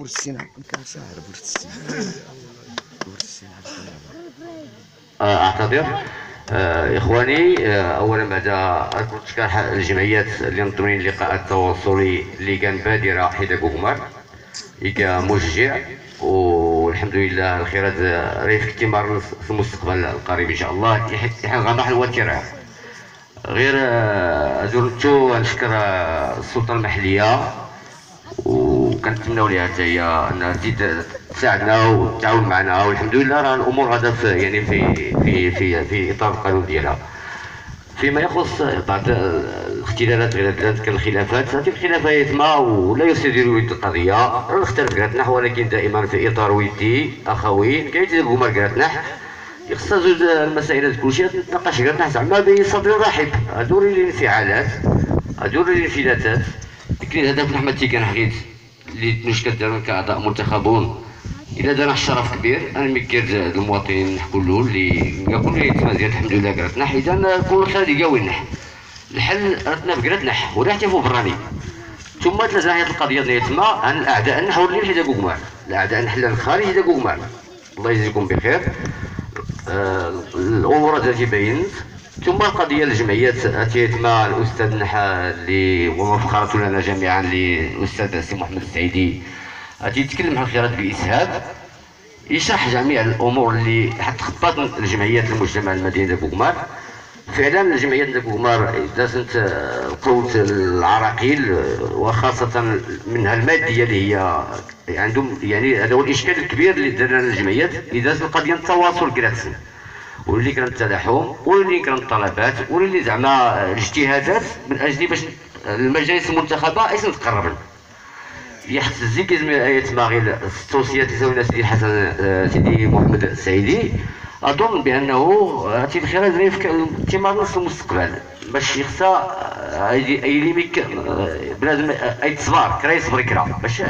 ورسينا. آه، اعتذر آه، إخواني آه، اولا بعد كنت كنشكر الجمعيات اللي منظمين اللقاء التواصلي اللي كان بادرة حدا كوكمار اللي مشجع والحمد لله الخيرات راهي في اكتمار في المستقبل القريب إن شاء الله. إحنا غنروح نوتر غير زرتو نشكر السلطة المحلية وكنتمناو ليها حتى هي انها تزيد تساعدنا وتعاون معنا والحمد لله راه الأمور هذا في يعني في في في في إطار القانون ديالها. فيما يخص بعض الاختلالات غير ذلك الخلافات هذه الخلافات ما ولا يصير ود القضية. نختلف قالتنا ولكن دائما في إطار ودي أخوي كيتلقوا ما قالتنا يخص زوج المسائل كل شيء نتناقش قالتنا زعما بصدر رحب. هذو الانفعالات هذو الانفلاتات كاين هدف احمد تيكان حقيت اللي نشكر دارنا كأعضاء منتخبون الا دارنا شرف كبير أنا مكير المواطنين نحكوا له اللي كل اللي الحمد لله قراتنا حيت كل خالد قاوي الحل راتنا بقراتنا ولا حتى فوق براني. ثم تلزم القضية ديال تما عن الأعداء نحو اللي حدا كوكمار الأعداء نحل الخارج حدا كوكمار الله يجزيكم بخير. آه الأمور التي بينت ثم القضية الجمعيات اتيت مع الأستاذ نحا اللي ومفخرة لنا جميعا للأستاذ سي محمد السعيدي. غادي يتكلم عن الخيارات باسهاب يشرح جميع الأمور اللي خطات الجمعيات المجتمع المدني بوغمار فعلا الجمعيات بوغمار دازت قوة العراقيل وخاصة منها المادية اللي هي عندهم يعني هذا هو الإشكال الكبير اللي درنا الجمعيات. اللي دازت القضية التواصل كراتسن واللي كان التلاحم واللي كان الطلبات واللي زعما الاجتهادات من أجل باش المجالس المنتخبة إيش نتقرب يحس الزيكيز من ايات ماغيل التوصيه تساوي سيدي الحسن آه، سيدي محمد السعيدي أظن بأنه تي الخير في ثمار نص المستقبل. باش يخصى آه، اي ليميك آه، بلازم أي تصبر كرا يصبر كرا باش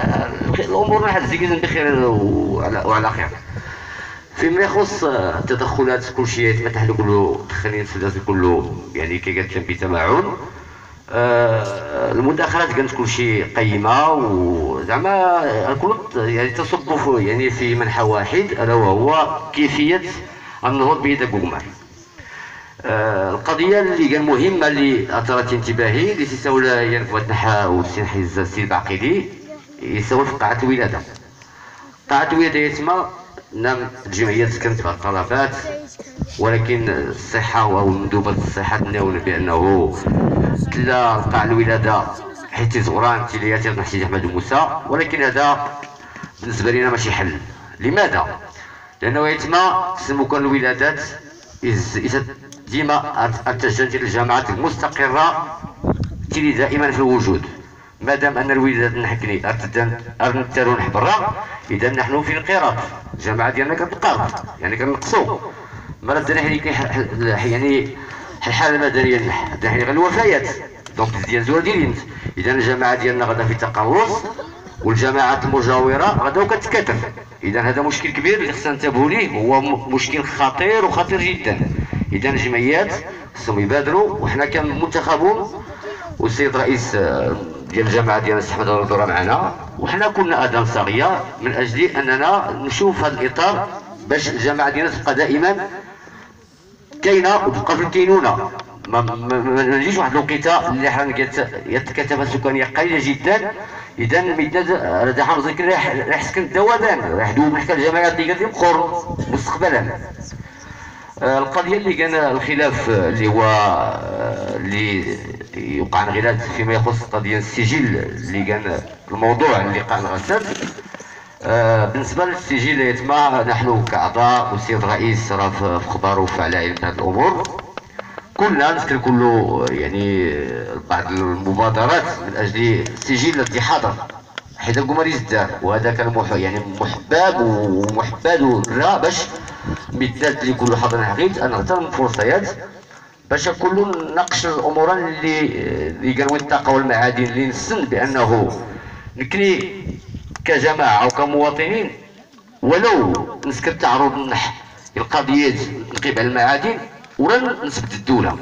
الأمور راح تزيكيز بخير وعلى خير. فيما يخص التدخلات كل شيء ما تحلو كله خلينا نسدس كله يعني كي قالت بتمعن آه المداخلات كانت كل شيء قيمة وزعما الكل يعني تصب يعني في منحى واحد ألا وهو كيفية النهوض بيد كوكمار آه القضية اللي كان مهمة اللي اثارت انتباهي اللي تساوي يعني نحا والسي حيز السي العقيدي يساوي في قاعة الولاده قاعة الولاده يسمى نعم الجمعيات كانت بعض الطلبات ولكن الصحة أو مندوبة الصحة تناول بأنه تلا قطاع الولادة حيت زغران تيليات حسين أحمد موسى ولكن هذا بالنسبة لنا ماشي حل. لماذا؟ لأنه يتما سمو كان الولادات ديما التجنيد ديال الجامعات المستقرة تيلي دائما في الوجود. ما دام أن الولادات نحكني ارتدان برا اذا نحن في انقراض. الجماعه ديالنا كتنقرض يعني كنقصوا مرات درنا يعني الحالة المدنية يعني غير الوفيات. دونك ديال زوال ديالين اذا الجماعه ديالنا غدا في تقوص والجماعات المجاورة غدا كتكاثر اذا هذا مشكل كبير اللي خصنا ننتبهوا ليه. هو مشكل خطير وخطير جدا. اذا الجمعيات خصهم يبادروا. وحنا كمنتخبون والسيد رئيس ديال الجامعة ديال السي احمد الدوره معنا. وحنا كنا آدم صاغيه من أجل أننا نشوف هذا الإطار باش الجامعة ديالنا تبقى دائما كاينة وتبقى في الكينونة. ما, نجيش واحد الوقيتة اللي حنا الكثافه السكانية قليلة جدا. اذا المداد هذا حافظ راح سكن الذوبان راح دوب حتى الجامعات اللي قالت مستقبلا. آه، القضية اللي كان الخلاف اللي هو آه، اللي يوقع غير فيما يخص قضية السجل اللي كان الموضوع اللقاء الغسل آه بالنسبة للسجل يتما نحن كأعضاء والسيد الرئيس راه في خباره على علم هذه الأمور. كلنا نذكر كله يعني بعض المبادرات من أجل السجل الذي حضر حيت القمر يزداد. وهذا كان مح يعني محباب ومحباد لا باش بالذات اللي كل حضر حقيقة أنا اغتنم الفرصيات باش كل نقش الأمور اللي اللي كانوا الطاقة والمعادن اللي نسن بأنه نكني كجماعة أو كمواطنين ولو نسكت تعرض النح القضيات من قبل المعادن ولا نثبت الدولة.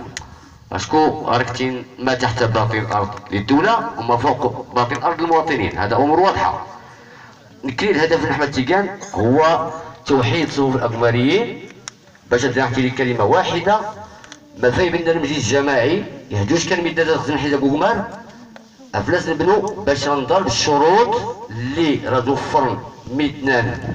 أشكو راكتين ما تحت باطن الأرض للدولة وما فوق باطن الأرض للمواطنين. هذا امور واضحه نكري الهدف من احمد تيجان هو توحيد صفوف الاقماريين باش نحكي لك كلمه واحدة ما في بين المجلس الجماعي يهدوش كان مدة تخدم حيت قمار أفلاس نبنو باش نضرب الشروط اللي راه توفر ميتنان.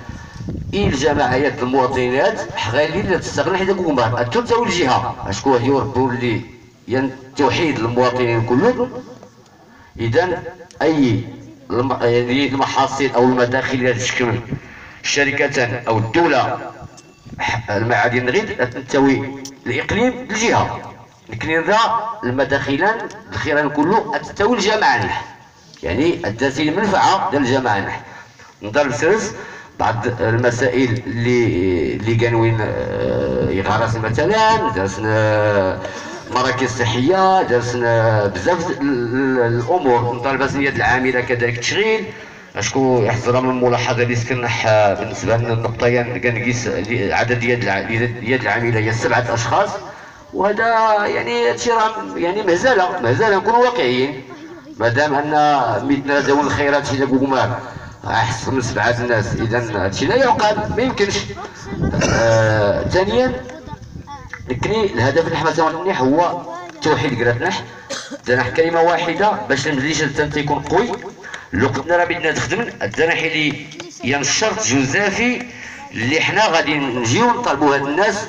إيه الجماعيات المواطنات حغالي اللي تستغل حيت قمار الثلث أو الجهة. اشكون هي ربو اللي ين توحيد المواطنين كلهم. اذا أي يعني المحاصيل أو المداخل اللي تشكل شركة أو الدولة المعادن غير تنتوي الاقليم الجهة. لكن ذا المداخلان الخيران كله تنتوي الجماعة يعني التسهيل المنفعة ديال الجماعة نح نضرب سرس بعض المسائل اللي اللي كانوا يغرس مثلا درسنا مراكز صحية درسنا بزاف الأمور. مطالبات اليد العاملة كذلك تشغيل. أشكو من الملاحظه اللي سكنح بالنسبة لنا النقطتين كنقيس عدد يد اليد العاملة هي سبعة أشخاص وهذا يعني هادشي راه يعني مهزله مهزله نكونوا واقعيين. مادام أن ميتنا ذوي الخيرات شي قمار أحسن من سبعة الناس. إذا هادشي لا يعقل ما يمكنش. آه ثانيا لكني الهدف اللي حنا منيح هو توحيد قراتنح درنا كلمة واحدة باش المجلس التنتي يكون قوي لو كنا راه بدنا نخدم الدرنا اللي ينشرط جزافي اللي حنا غادي نجيو نطالبوا هاد الناس